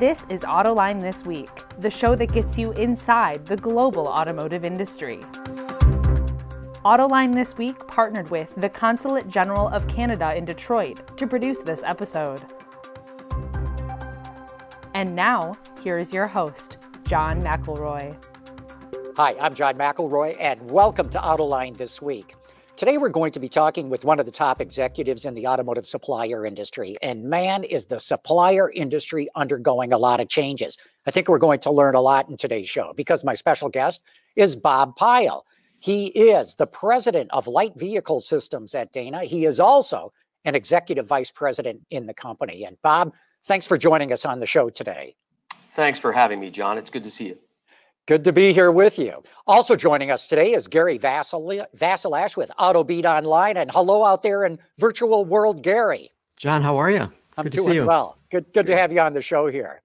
This is Autoline This Week, the show that gets you inside the global automotive industry. Autoline This Week partnered with the Consulate General of Canada in Detroit to produce this episode. And now, here is your host, John McElroy. Hi, I'm John McElroy, and welcome to Autoline This Week. Today, we're going to be talking with one of the top executives in the automotive supplier industry. And man, is the supplier industry undergoing a lot of changes. I think we're going to learn a lot in today's show because my special guest is Bob Pyle. He is the president of light vehicle systems at Dana. He is also an executive vice president in the company. And Bob, thanks for joining us on the show today. Thanks for having me, John. It's good to see you. Good to be here with you. Also joining us today is Gary Vasil- Vasilash with AutoBeat Online. And hello out there in virtual world, Gary. John, how are you? I'm good doing see you. well. Good, good to have you on the show here.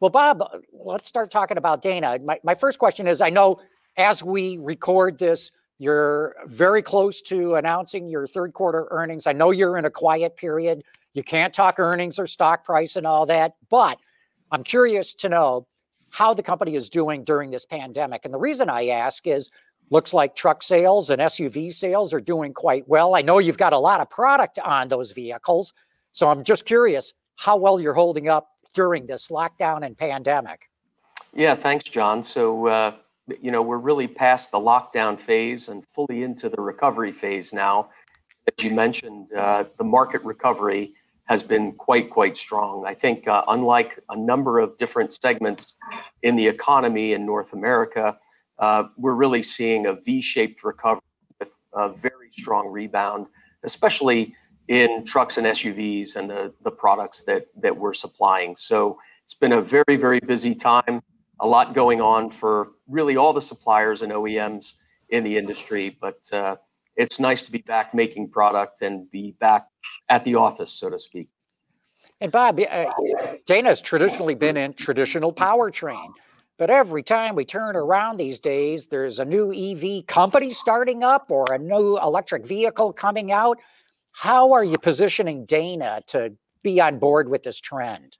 Well, Bob, let's start talking about Dana. My, my first question is I know as we record this, you're very close to announcing your third quarter earnings. I know you're in a quiet period. You can't talk earnings or stock price and all that, but I'm curious to know how the company is doing during this pandemic. And the reason I ask is looks like truck sales and SUV sales are doing quite well. I know you've got a lot of product on those vehicles. So I'm just curious how well you're holding up during this lockdown and pandemic. Yeah, thanks, John. So, uh, you know, we're really past the lockdown phase and fully into the recovery phase now. As you mentioned, uh, the market recovery has been quite, quite strong. I think, uh, unlike a number of different segments in the economy in North America, uh, we're really seeing a V shaped recovery with a very strong rebound, especially in trucks and SUVs and the, the products that, that we're supplying. So it's been a very, very busy time, a lot going on for really all the suppliers and OEMs in the industry. But uh, it's nice to be back making product and be back at the office, so to speak. And Bob, uh, Dana's traditionally been in traditional powertrain, but every time we turn around these days, there's a new EV company starting up or a new electric vehicle coming out. How are you positioning Dana to be on board with this trend?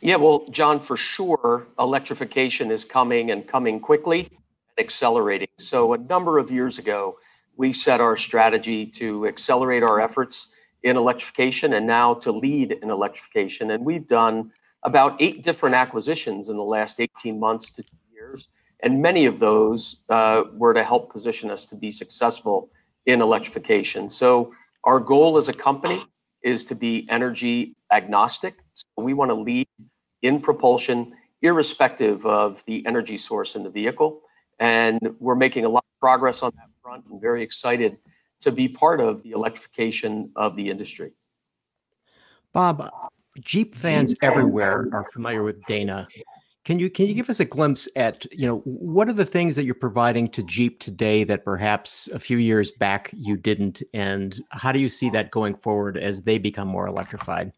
Yeah, well, John, for sure, electrification is coming and coming quickly and accelerating. So, a number of years ago, we set our strategy to accelerate our efforts in electrification and now to lead in electrification. And we've done about eight different acquisitions in the last 18 months to two years. And many of those uh, were to help position us to be successful in electrification. So, our goal as a company is to be energy agnostic. So, we want to lead in propulsion, irrespective of the energy source in the vehicle. And we're making a lot of progress on that front and very excited to be part of the electrification of the industry. Bob, Jeep fans everywhere are familiar with Dana. Can you can you give us a glimpse at you know what are the things that you're providing to Jeep today that perhaps a few years back you didn't, and how do you see that going forward as they become more electrified?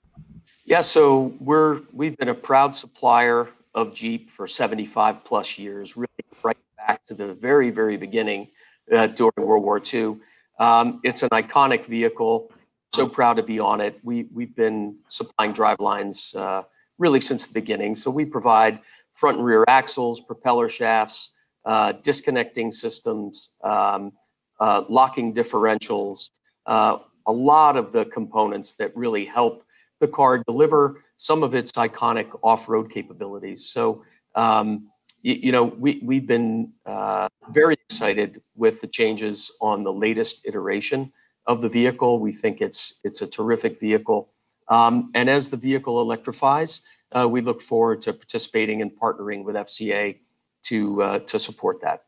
Yeah, so we're we've been a proud supplier of Jeep for 75 plus years, really right back to the very very beginning uh, during World War II. Um, it's an iconic vehicle. So proud to be on it. We we've been supplying drivelines uh, really since the beginning. So we provide front and rear axles, propeller shafts, uh, disconnecting systems, um, uh, locking differentials, uh, a lot of the components that really help the car deliver some of its iconic off-road capabilities. So um, you, you know, we, we've been uh, very excited with the changes on the latest iteration of the vehicle. We think it's, it's a terrific vehicle. Um, and as the vehicle electrifies, uh, we look forward to participating and partnering with FCA to, uh, to support that.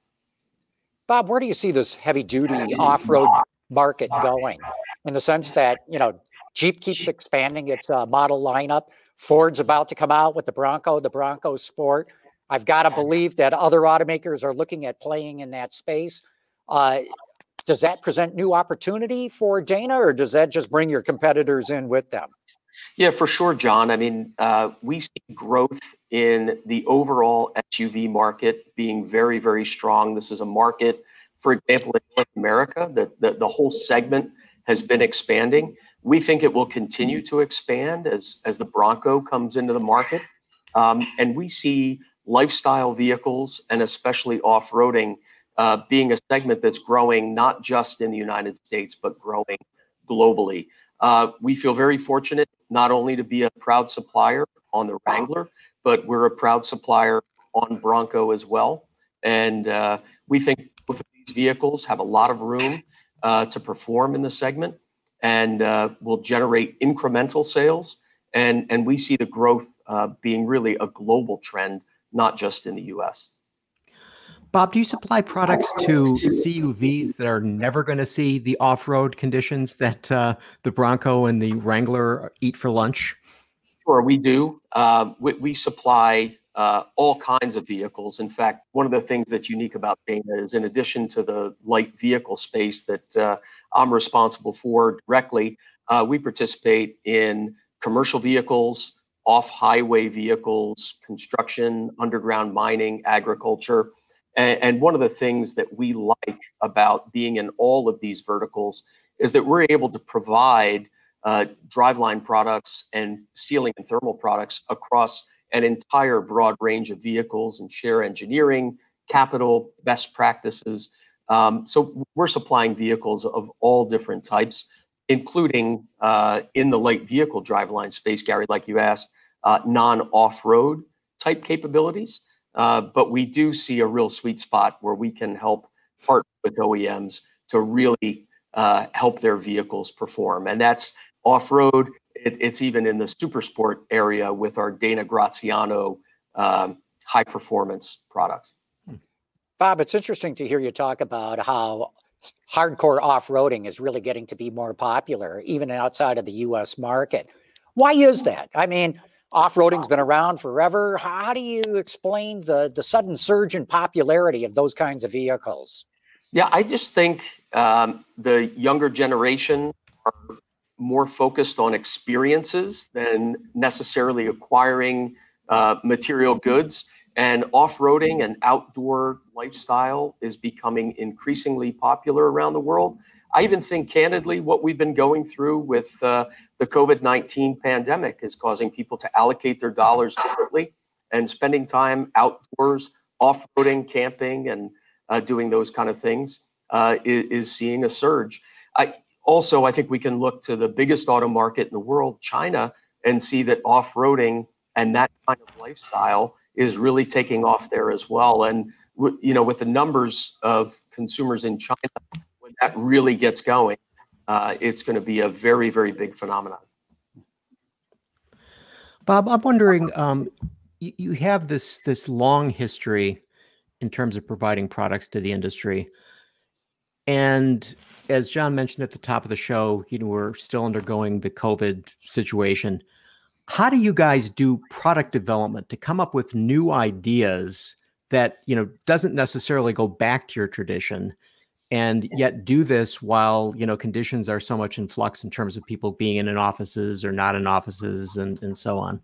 Bob, where do you see this heavy duty off road market going? In the sense that, you know, Jeep keeps expanding its uh, model lineup. Ford's about to come out with the Bronco, the Bronco Sport. I've got to believe that other automakers are looking at playing in that space. Uh, does that present new opportunity for Dana, or does that just bring your competitors in with them? Yeah, for sure, John. I mean, uh, we see growth in the overall SUV market being very, very strong. This is a market, for example, in North America, that the, the whole segment has been expanding. We think it will continue to expand as, as the Bronco comes into the market. Um, and we see lifestyle vehicles and especially off-roading uh, being a segment that's growing not just in the United States, but growing globally. Uh, we feel very fortunate not only to be a proud supplier on the Wrangler, but we're a proud supplier on Bronco as well. And uh, we think both of these vehicles have a lot of room uh, to perform in the segment and uh, will generate incremental sales. And, and we see the growth uh, being really a global trend, not just in the US. Bob, do you supply products to CUVs that are never going to see the off-road conditions that uh, the Bronco and the Wrangler eat for lunch? Sure, we do. Uh, we, we, supply uh, all kinds of vehicles. In fact, one of the things that's unique about Dana is, in addition to the light vehicle space that uh, I'm responsible for directly, uh, we participate in commercial vehicles, off-highway vehicles, construction, underground mining, agriculture. And, one of the things that we like about being in all of these verticals is that we're able to provide uh, driveline products and sealing and thermal products across an entire broad range of vehicles and share engineering, capital, best practices. Um, so we're supplying vehicles of all different types, including uh, in the light vehicle driveline space, Gary, like you asked, uh, non-off-road type capabilities. Uh, but we do see a real sweet spot where we can help partner with OEMs to really uh, help their vehicles perform. And that's off-road. It, it's even in the super sport area with our Dana Graziano um, high performance products. Bob, it's interesting to hear you talk about how hardcore off-roading is really getting to be more popular, even outside of the U.S. market. Why is that? I mean, off-roading's been around forever. How do you explain the the sudden surge in popularity of those kinds of vehicles? Yeah, I just think um, the younger generation are more focused on experiences than necessarily acquiring uh, material goods. And off-roading and outdoor lifestyle is becoming increasingly popular around the world. I even think, candidly, what we've been going through with uh, the COVID 19 pandemic is causing people to allocate their dollars differently and spending time outdoors, off roading, camping, and uh, doing those kind of things uh, is, is, seeing a surge. I, also, I think we can look to the biggest auto market in the world, China, and see that off roading and that kind of lifestyle is really taking off there as well. And you know, with the numbers of consumers in China when that really gets going, uh, it's going to be a very, very big phenomenon. Bob, I'm wondering, um, you, you have this this long history in terms of providing products to the industry, and as John mentioned at the top of the show, you know, we're still undergoing the COVID situation. How do you guys do product development to come up with new ideas that you know doesn't necessarily go back to your tradition? and yet do this while you know conditions are so much in flux in terms of people being in, in offices or not in offices and, and so on?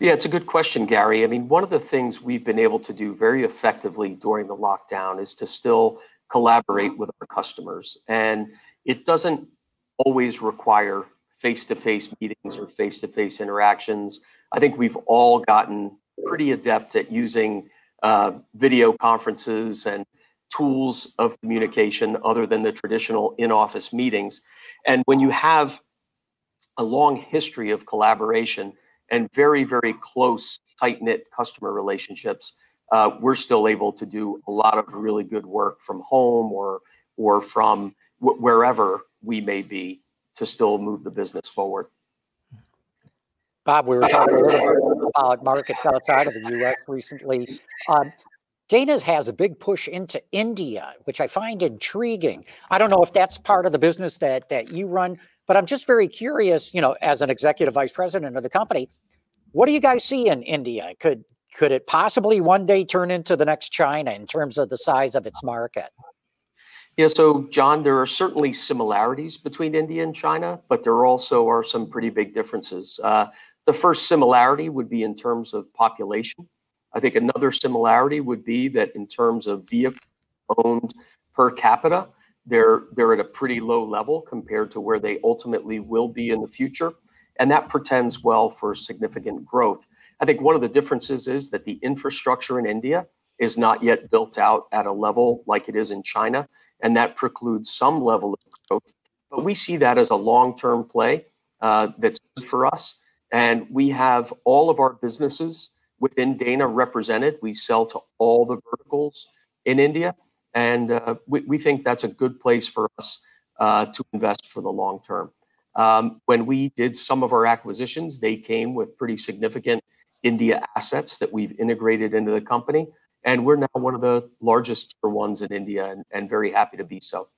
Yeah it's a good question gary. I mean one of the things we've been able to do very effectively during the lockdown is to still collaborate with our customers. And it doesn't always require face-to-face meetings or face-to-face interactions i think we've all gotten pretty adept at using uh, video conferences and tools of communication other than the traditional in office meetings. And when you have a long history of collaboration and very, very close, tight knit customer relationships, uh, we're still able to do a lot of really good work from home or or from wherever we may be to still move the business forward. Bob, we were talking a little bit about markets outside of the U.S. recently. Um, Dana's has a big push into India, which I find intriguing. I don't know if that's part of the business that that you run, but I'm just very curious, you know, as an executive vice president of the company, what do you guys see in India? Could could it possibly one day turn into the next China in terms of the size of its market? Yeah, so John, there are certainly similarities between India and China, but there also are some pretty big differences. Uh, the first similarity would be in terms of population. I think another similarity would be that in terms of vehicle owned per capita, they're they're at a pretty low level compared to where they ultimately will be in the future, and that portends well for significant growth. I think one of the differences is that the infrastructure in India is not yet built out at a level like it is in China, and that precludes some level of growth. But we see that as a long-term play uh, that's good for us. And we have all of our businesses within Dana represented. We sell to all the verticals in India, and uh, we, we think that's a good place for us uh, to invest for the long term. Um, when we did some of our acquisitions, they came with pretty significant India assets that we've integrated into the company. And we're now one of the largest tier ones in India and, and very happy to be so.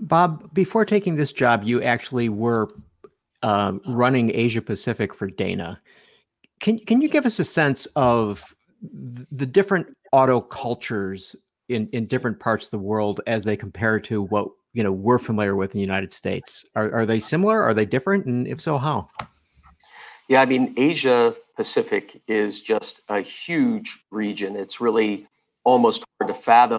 Bob, before taking this job, you actually were um, running Asia Pacific for Dana. Can can you give us a sense of the different auto cultures in in different parts of the world as they compare to what you know we're familiar with in the United States? Are are they similar? Are they different? And if so, how? Yeah, I mean, Asia Pacific is just a huge region. It's really almost hard to fathom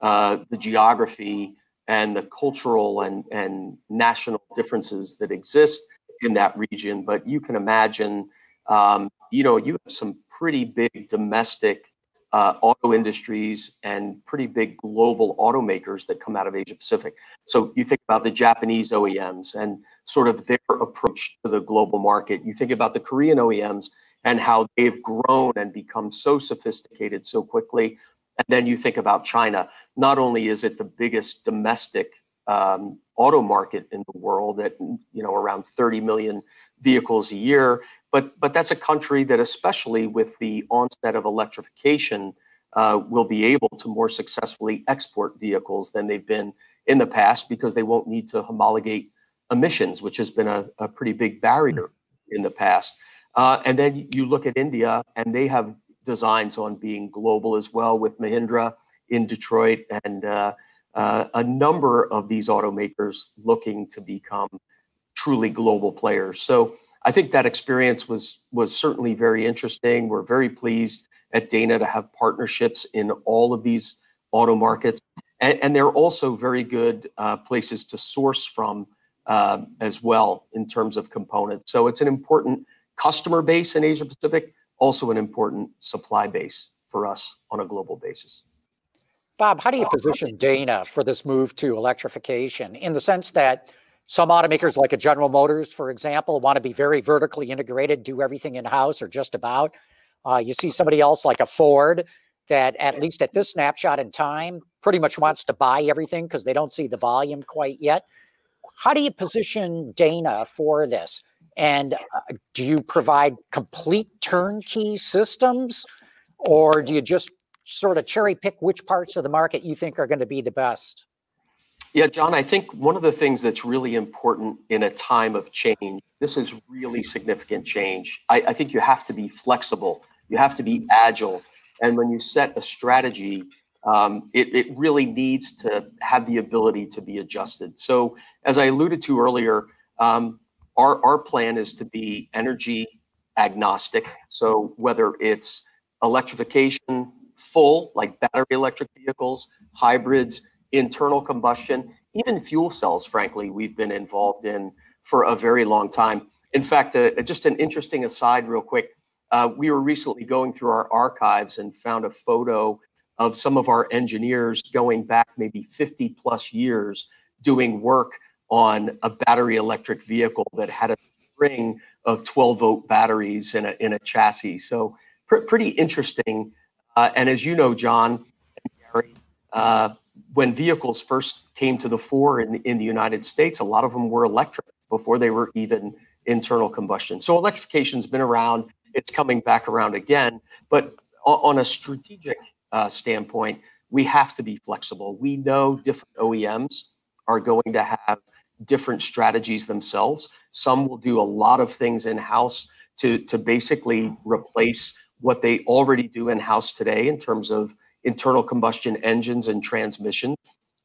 uh, the geography and the cultural and, and national differences that exist in that region. But you can imagine, um, you know, you have some pretty big domestic uh, auto industries and pretty big global automakers that come out of Asia Pacific. So you think about the Japanese OEMs and sort of their approach to the global market. You think about the Korean OEMs and how they've grown and become so sophisticated so quickly. And then you think about China. Not only is it the biggest domestic um, auto market in the world at you know around 30 million vehicles a year, but but that's a country that, especially with the onset of electrification, uh, will be able to more successfully export vehicles than they've been in the past because they won't need to homologate emissions, which has been a, a pretty big barrier in the past. Uh, and then you look at India, and they have designs on being global as well with Mahindra in Detroit and uh, uh, a number of these automakers looking to become truly global players. So I think that experience was was certainly very interesting. We're very pleased at Dana to have partnerships in all of these auto markets, and, and they're also very good uh, places to source from uh, as well in terms of components. So it's an important customer base in Asia Pacific, also an important supply base for us on a global basis. Bob, how do you position Dana for this move to electrification in the sense that some automakers, like a General Motors, for example, want to be very vertically integrated, do everything in house or just about. Uh, you see somebody else like a Ford that, at least at this snapshot in time, pretty much wants to buy everything because they don't see the volume quite yet. How do you position Dana for this? And uh, do you provide complete turnkey systems or do you just sort of cherry pick which parts of the market you think are going to be the best? Yeah, John, I think one of the things that's really important in a time of change, this is really significant change. I, I, think you have to be flexible, you have to be agile. And when you set a strategy, um, it, it really needs to have the ability to be adjusted. So, as I alluded to earlier, um, our, our plan is to be energy agnostic. So, whether it's electrification, full, like battery electric vehicles, hybrids, internal combustion, even fuel cells, frankly, we've been involved in for a very long time. In fact, uh, just an interesting aside, real quick. Uh, we were recently going through our archives and found a photo of some of our engineers going back maybe 50 plus years doing work on a battery electric vehicle that had a string of 12 volt batteries in a, in a chassis. So, pr- pretty interesting. Uh, and as you know, John and Gary, uh, when vehicles first came to the fore in, in the United States, a lot of them were electric before they were even internal combustion. So electrification's been around, it's coming back around again. But on a strategic uh, standpoint, we have to be flexible. We know different OEMs are going to have different strategies themselves. Some will do a lot of things in house to, to basically replace what they already do in house today in terms of internal combustion engines and transmission.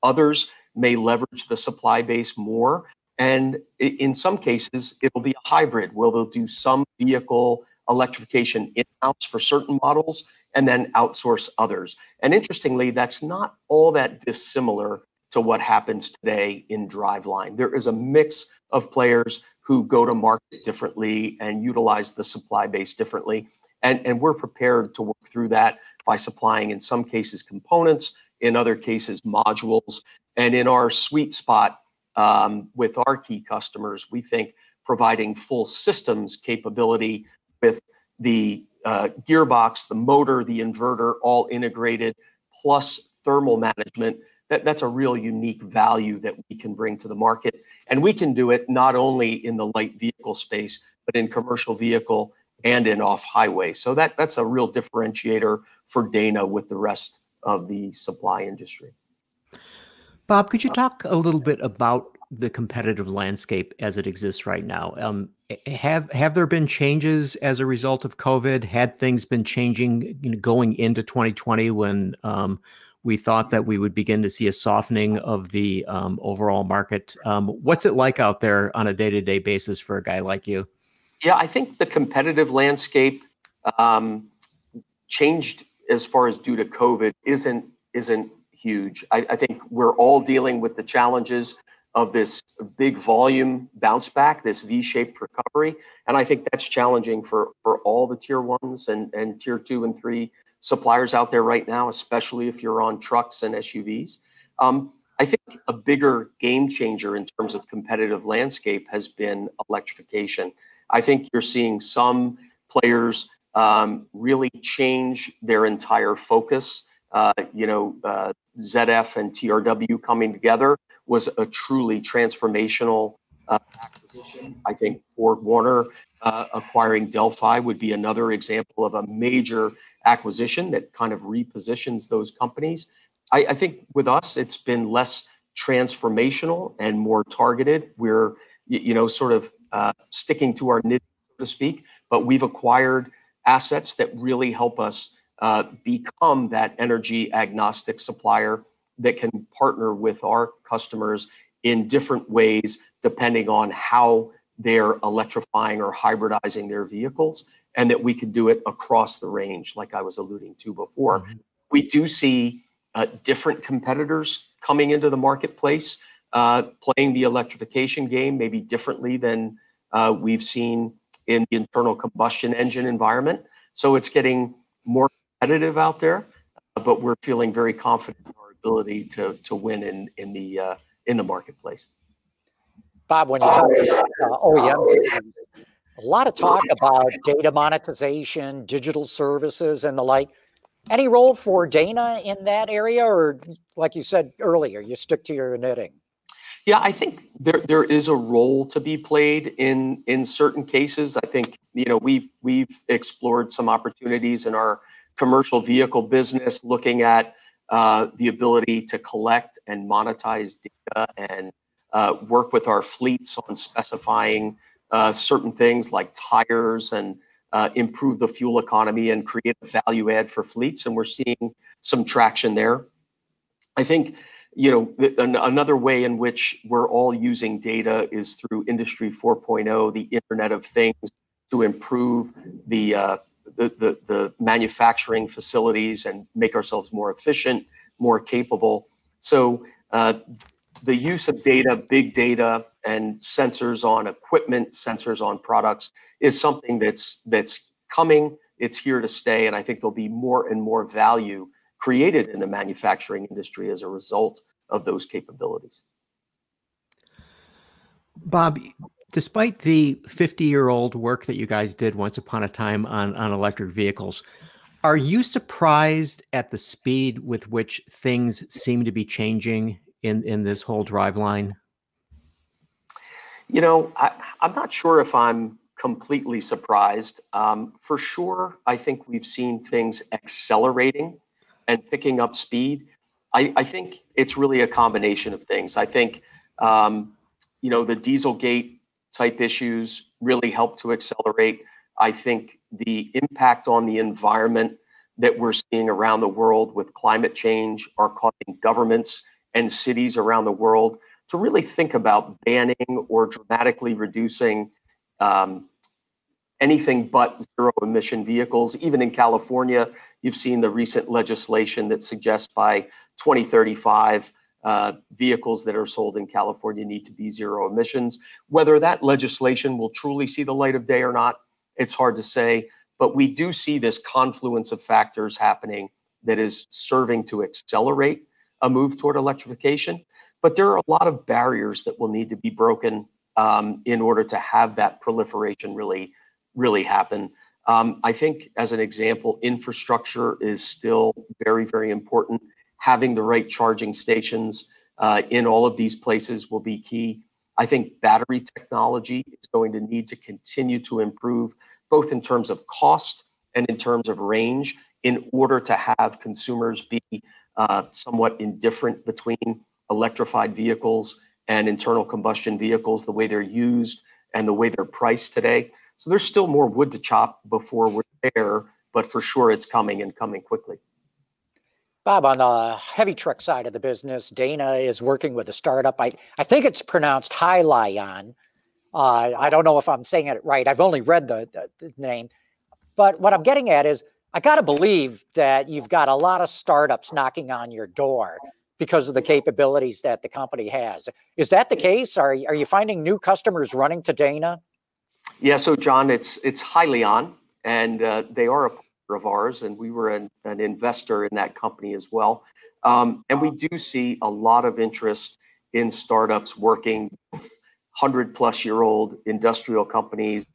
Others may leverage the supply base more. And in some cases, it'll be a hybrid where they'll do some vehicle electrification in house for certain models and then outsource others. And interestingly, that's not all that dissimilar to what happens today in driveline. There is a mix of players who go to market differently and utilize the supply base differently. And, and we're prepared to work through that by supplying, in some cases, components, in other cases, modules. And in our sweet spot um, with our key customers, we think providing full systems capability with the uh, gearbox, the motor, the inverter, all integrated, plus thermal management, that, that's a real unique value that we can bring to the market. And we can do it not only in the light vehicle space, but in commercial vehicle and in off highway. So that, that's a real differentiator for Dana with the rest of the supply industry. Bob, could you talk a little bit about the competitive landscape as it exists right now? Um, have have there been changes as a result of COVID? Had things been changing going into 2020 when um, we thought that we would begin to see a softening of the um, overall market? Um, what's it like out there on a day to day basis for a guy like you? Yeah, I think the competitive landscape um, changed as far as due to COVID isn't isn't huge. I, I think we're all dealing with the challenges of this big volume bounce back, this V-shaped recovery. And I think that's challenging for, for all the tier ones and, and tier two and three suppliers out there right now, especially if you're on trucks and SUVs. Um, I think a bigger game changer in terms of competitive landscape has been electrification. I think you're seeing some players um, really change their entire focus. Uh, you know, uh, ZF and TRW coming together was a truly transformational acquisition. I think BorgWarner uh, acquiring Delphi would be another example of a major acquisition that kind of repositions those companies. I, I think with us, it's been less transformational and more targeted. We're, you know, sort of uh, sticking to our knit, so to speak, but we've acquired assets that really help us uh, become that energy agnostic supplier that can partner with our customers in different ways depending on how they're electrifying or hybridizing their vehicles and that we can do it across the range like i was alluding to before mm-hmm. we do see uh, different competitors coming into the marketplace uh, playing the electrification game maybe differently than uh, we've seen in the internal combustion engine environment so it's getting more competitive out there, but we're feeling very confident in our ability to to win in in the uh, in the marketplace. Bob, when you talk to uh, OEMs, a lot of talk about data monetization, digital services, and the like. Any role for Dana in that area, or like you said earlier, you stick to your knitting? Yeah, I think there there is a role to be played in in certain cases. I think you know we've we've explored some opportunities in our commercial vehicle business, looking at uh, the ability to collect and monetize data and uh, work with our fleets on specifying uh, certain things like tires and uh, improve the fuel economy and create a value add for fleets. And we're seeing some traction there. I think you know another way in which we're all using data is through industry 4.0 the internet of things to improve the uh, the, the, manufacturing facilities and make ourselves more efficient, more capable. So uh, the use of data, big data, and sensors on equipment, sensors on products is something that's that's coming. It's here to stay, and I think there'll be more and more value created in the manufacturing industry as a result of those capabilities. Bob, despite the 50 year old work that you guys did once upon a time on, on electric vehicles, are you surprised at the speed with which things seem to be changing in, in this whole drive line? You know, I, am not sure if I'm completely surprised. Um, for sure, I think we've seen things accelerating and picking up speed. I, I think it's really a combination of things. I think, um, you know, the Dieselgate type issues really help to accelerate. I think the impact on the environment that we're seeing around the world with climate change are causing governments and cities around the world to really think about banning or dramatically reducing um, anything but zero emission vehicles. Even in California, you've seen the recent legislation that suggests by 2035, uh, vehicles that are sold in California need to be zero emissions. Whether that legislation will truly see the light of day or not, it's hard to say. But we do see this confluence of factors happening that is serving to accelerate a move toward electrification. But there are a lot of barriers that will need to be broken um, in order to have that proliferation really, really happen. Um, I think, as an example, infrastructure is still very, very important. Having the right charging stations uh, in all of these places will be key. I think battery technology is going to need to continue to improve, both in terms of cost and in terms of range, in order to have consumers be uh, somewhat indifferent between electrified vehicles and internal combustion vehicles, the way they're used and the way they're priced today. So there's still more wood to chop before we're there, but for sure it's coming and coming quickly. Bob, on the heavy truck side of the business, Dana is working with a startup. I, I think it's pronounced Hyliion. Uh, I don't know if I'm saying it right. I've only read the, the, the name. But what I'm getting at is I got to believe that you've got a lot of startups knocking on your door because of the capabilities that the company has. Is that the case? Are, are you finding new customers running to Dana? Yeah, so John, it's it's Hyliion, and uh, they are a of ours, and we were an, investor in that company as well. Um, and we do see a lot of interest in startups working with hundred plus year old industrial companies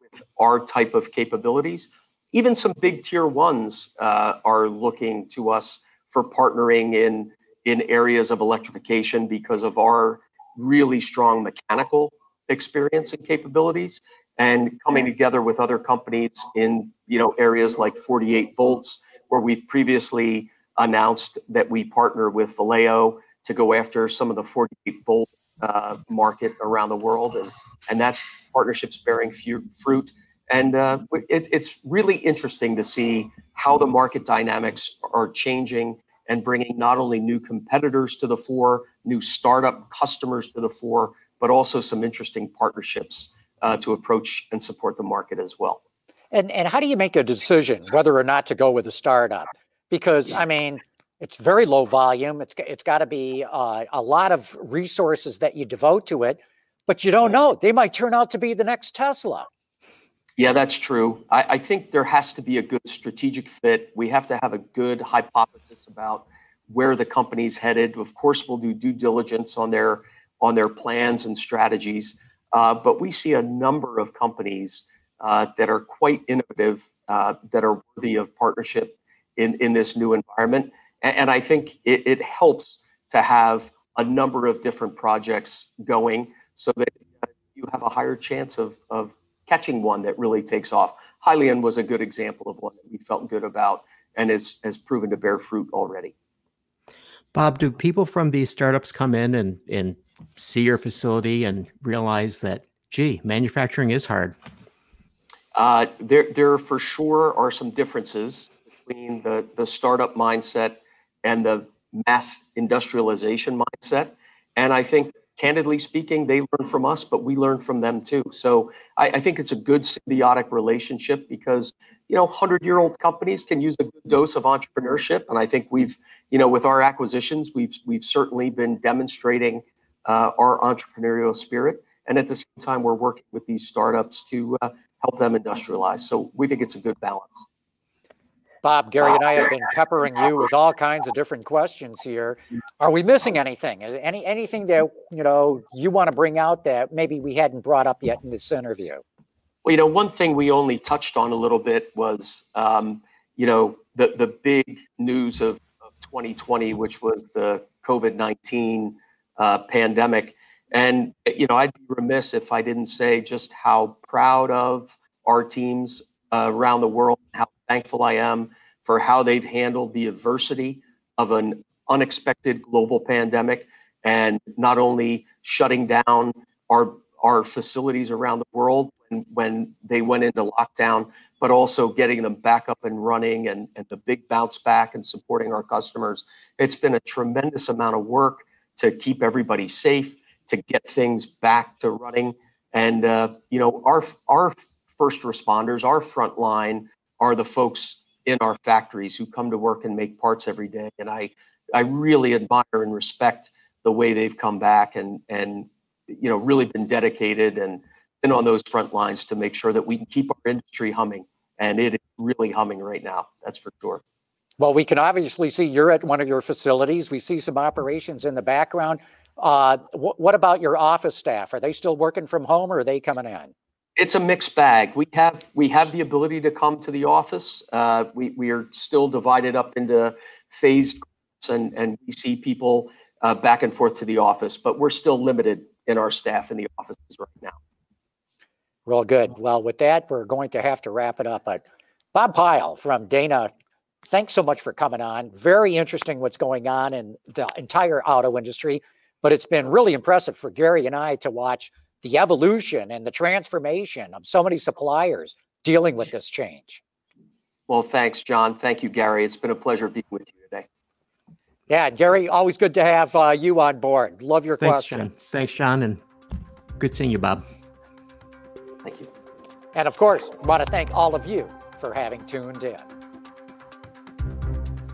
with our type of capabilities. Even some big tier ones uh, are looking to us for partnering in in areas of electrification because of our really strong mechanical experience and capabilities and coming together with other companies in you know areas like 48 volts where we've previously announced that we partner with Valeo to go after some of the 48 volt uh, market around the world. And and that's partnerships bearing fruit. And uh, it, it's really interesting to see how the market dynamics are changing and bringing not only new competitors to the fore, new startup customers to the fore, but also some interesting partnerships uh, to approach and support the market as well. And and how do you make a decision whether or not to go with a startup? Because I mean, it's very low volume. It's it's got to be uh, a lot of resources that you devote to it, but you don't know. They might turn out to be the next Tesla. Yeah, that's true. I, I think there has to be a good strategic fit. We have to have a good hypothesis about where the company's headed. Of course, we'll do due diligence on their on their plans and strategies. Uh, but we see a number of companies uh, that are quite innovative, uh, that are worthy of partnership in, in this new environment. And, and I think it, it, helps to have a number of different projects going so that you have a higher chance of, of catching one that really takes off. Hyliion was a good example of one that we felt good about and has, has proven to bear fruit already. Bob, do people from these startups come in and, and see your facility and realize that, gee, manufacturing is hard? Uh, there, there for sure are some differences between the, the startup mindset and the mass industrialization mindset. And I think, candidly speaking, they learn from us, but we learn from them too. So I, I think it's a good symbiotic relationship because, you know, 100 year old companies can use a good dose of entrepreneurship. And I think we've, you know, with our acquisitions, we've, we've certainly been demonstrating uh, our entrepreneurial spirit. And at the same time, we're working with these startups to uh, help them industrialize. So we think it's a good balance. Bob, Gary, and I have been peppering you with all kinds of different questions here. Are we missing anything? Any anything that you know you want to bring out that maybe we hadn't brought up yet in this interview? Well, you know, one thing we only touched on a little bit was, um, you know, the the big news of, of 2020, which was the COVID 19 uh, pandemic. And, you know, I'd be remiss if I didn't say just how proud of our teams uh, around the world, how thankful I am for how they've handled the adversity of an unexpected global pandemic and not only shutting down our our facilities around the world when, when they went into lockdown, but also getting them back up and running and, and the big bounce back and supporting our customers. It's been a tremendous amount of work to keep everybody safe, to get things back to running. And uh, you know, our our first responders, our front line, are the folks in our factories who come to work and make parts every day. And I I really admire and respect the way they've come back and and you know really been dedicated and been on those front lines to make sure that we can keep our industry humming. And it is really humming right now. That's for sure. Well, we can obviously see you're at one of your facilities. We see some operations in the background. Uh, wh- what about your office staff? Are they still working from home or are they coming in? It's a mixed bag. We have we have the ability to come to the office. Uh, we we are still divided up into phased groups, and and we see people uh, back and forth to the office, but we're still limited in our staff in the offices right now. Real good. Well, with that, we're going to have to wrap it up. But Bob Pyle from Dana, thanks so much for coming on. Very interesting what's going on in the entire auto industry. But it's been really impressive for Gary and I to watch the evolution and the transformation of so many suppliers dealing with this change. Well, thanks, John. Thank you, Gary. It's been a pleasure being with you today. Yeah, Gary, always good to have uh, you on board. Love your Thanks, question. John. Thanks, John, and good seeing you, Bob. Thank you. And of course, want to thank all of you for having tuned in.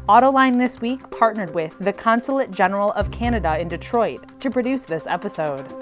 Autoline This Week partnered with the Consulate General of Canada in Detroit to produce this episode.